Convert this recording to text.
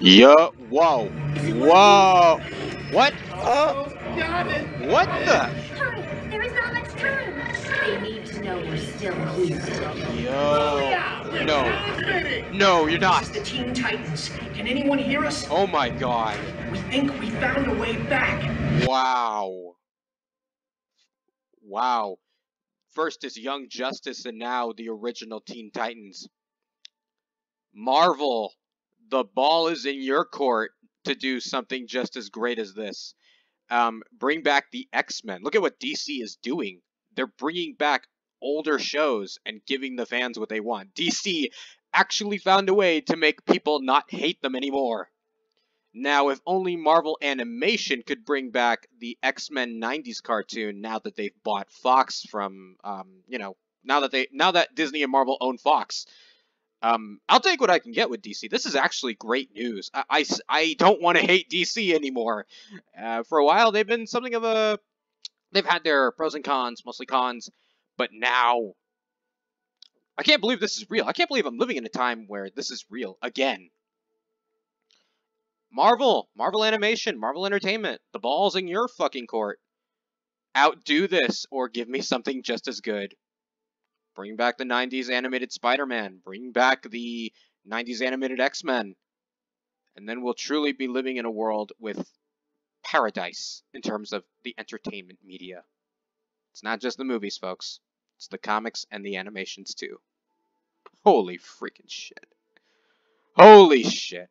Yo, whoa, whoa, what? Oh, it. What the? Hurry! There is not much time! They need to know we're still here. Yo, no, no, you're not. is the Teen Titans. Can anyone hear us? Oh my god. We think we found a way back. Wow. Wow. First is Young Justice and now the original Teen Titans. Marvel, the ball is in your court to do something just as great as this. Um, bring back the X-Men. Look at what DC is doing. They're bringing back older shows and giving the fans what they want. DC actually found a way to make people not hate them anymore. Now, if only Marvel Animation could bring back the X-Men 90s cartoon now that they've bought Fox from, um, you know, now that they, now that Disney and Marvel own Fox, um, I'll take what I can get with DC. This is actually great news. I I don't want to hate DC anymore. Uh, for a while, they've been something of a, they've had their pros and cons, mostly cons, but now, I can't believe this is real. I can't believe I'm living in a time where this is real again. Marvel, Marvel Animation, Marvel Entertainment, the ball's in your fucking court. Outdo this or give me something just as good. Bring back the 90s animated Spider-Man, bring back the 90s animated X-Men. And then we'll truly be living in a world with paradise in terms of the entertainment media. It's not just the movies, folks. It's the comics and the animations too. Holy freaking shit. Holy shit.